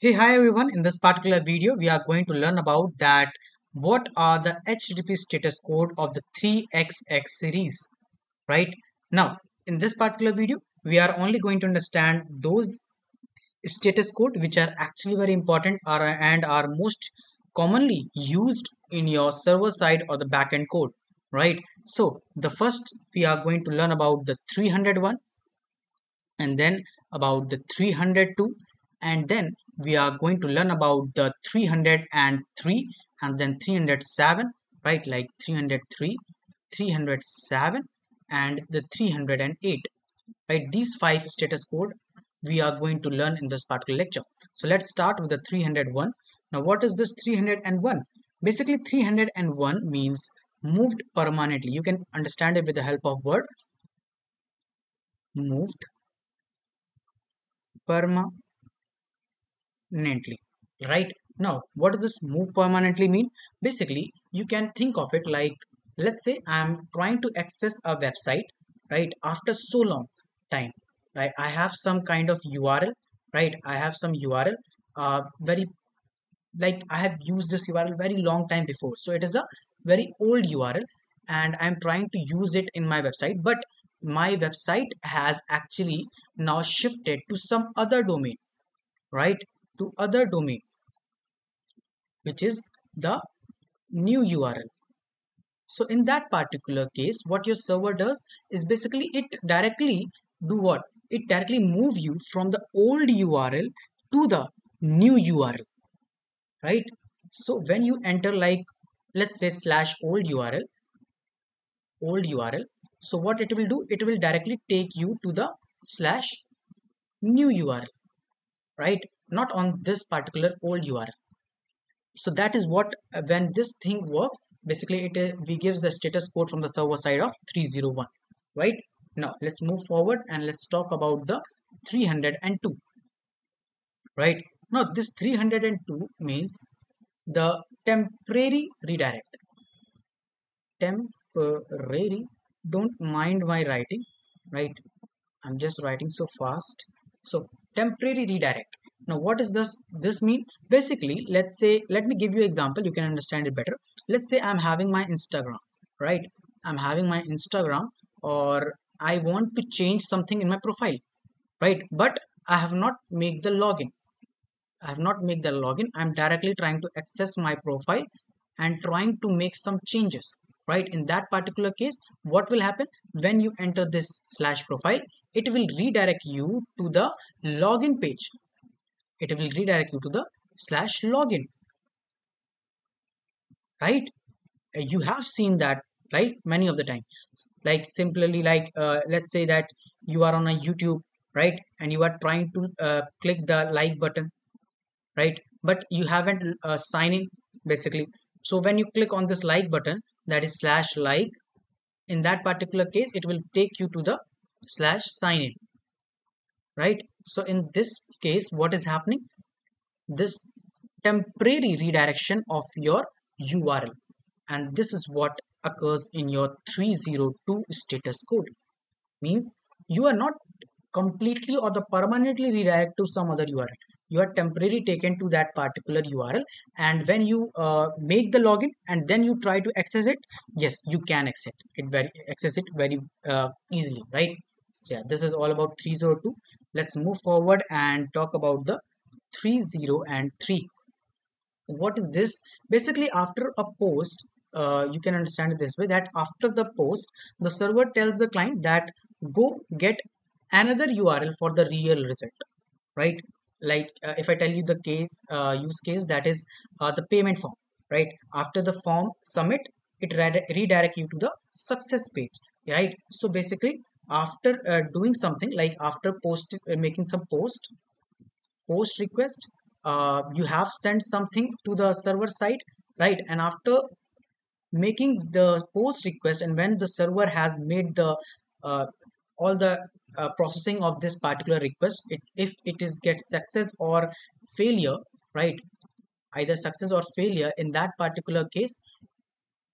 Hey, hi everyone. In this particular video, we are going to learn about that what are the HTTP status code of the 3XX series, right? Now, in this particular video, we are only going to understand those status code which are actually very important are, and are most commonly used in your server side or the backend code, right? So, the first we are going to learn about the 301 and then about the 302 and then we are going to learn about the 303 and then 307 right? Like 303 307 and the 308 right? These five status code we are going to learn in this particular lecture. So let's start with the 301 now what is this 301 basically 301 means moved permanently. You can understand it with the help of word. Moved permanently right? Now what does this move permanently mean? Basically you can think of it like let's say i'm trying to access a website right after so long time right? I have some kind of url right? I have some url uh very like i have used this url very long time before. So it is a very old url and i'm trying to use it in my website but my website has actually now shifted to some other domain right to other domain which is the new url so in that particular case what your server does is basically it directly do what? It directly move you from the old url to the new url right? So when you enter like let's say slash old url old url so what it will do? It will directly take you to the slash new url right? Not on this particular old url so that is what uh, when this thing works basically it uh, we gives the status code from the server side of 301 right? Now let's move forward and let's talk about the 302 right? Now this 302 means the temporary redirect. Temporary don't mind my writing right? I'm just writing so fast. So temporary redirect. Now what does this this mean? Basically let's say let me give you example. You can understand it better. Let's say i'm having my instagram right? I'm having my instagram or i want to change something in my profile right? But i have not made the login. I have not made the login. I'm directly trying to access my profile and trying to make some changes right? In that particular case what will happen? When you enter this slash profile it will redirect you to the login page. It will redirect you to the slash login. Right? Uh, you have seen that right many of the time. Like simply like uh, let's say that you are on a youtube right and you are trying to uh, click the like button right? But you haven't uh, sign in basically. So when you click on this like button that is slash like in that particular case it will take you to the slash sign in right? So in this case what is happening? This temporary redirection of your url and this is what occurs in your 302 status code. Means you are not completely or the permanently redirect to some other url you are temporarily taken to that particular url and when you uh, make the login and then you try to access it yes you can access it. Very access it very uh, easily right? So yeah this is all about 302 let's move forward and talk about the 30 and 3 what is this? Basically after a post uh, you can understand it this way that after the post the server tells the client that go get another url for the real result right like uh, if i tell you the case uh, use case that is uh, the payment form right? After the form submit it redirect you to the success page right? So basically after uh, doing something like after post uh, making some post post request uh, you have sent something to the server side right? And after making the post request and when the server has made the all the uh, processing of this particular request it, if it is get success or failure right? Either success or failure in that particular case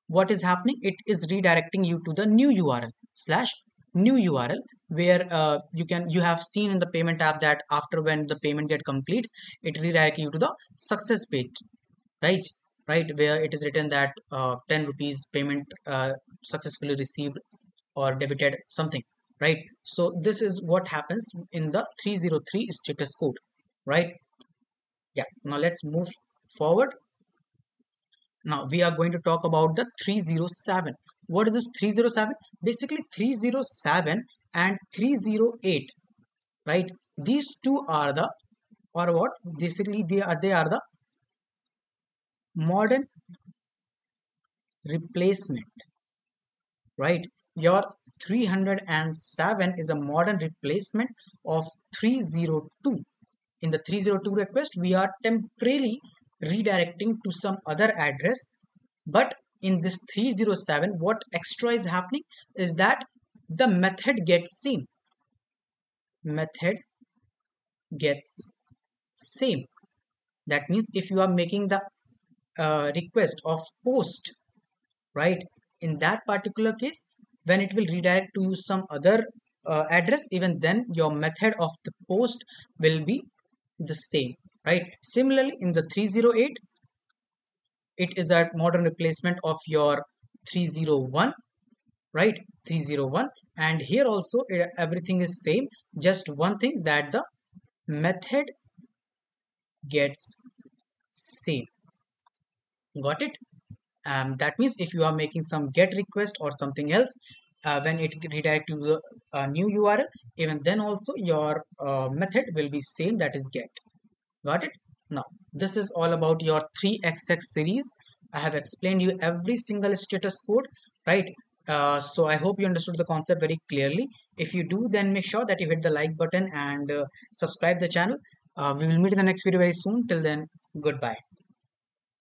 what is happening? It is redirecting you to the new url slash new url where uh, you can you have seen in the payment app that after when the payment get completes it redirect you to the success page right? Right where it is written that uh, 10 rupees payment uh, successfully received or debited something right? So this is what happens in the 303 status code right? Yeah now let's move forward. Now we are going to talk about the 307 what is this 307 basically 307 and 308 right? These two are the or what? Basically they are they are the modern replacement right? Your 307 is a modern replacement of 302 in the 302 request we are temporarily redirecting to some other address. But in this 307 what extra is happening is that the method gets same. Method gets same. That means if you are making the uh, request of post right? In that particular case when it will redirect to some other uh, address even then your method of the post will be the same right? Similarly in the 308 it is that modern replacement of your 301 right? 301 and here also it, everything is same. Just one thing that the method gets same. Got it um, that means if you are making some get request or something else uh, when it redirect to the uh, new url even then also your uh, method will be same that is get. Got it? Now this is all about your 3xx series. I have explained you every single status code right? Uh, so i hope you understood the concept very clearly. If you do then make sure that you hit the like button and uh, subscribe the channel. Uh, we will meet in the next video very soon. Till then goodbye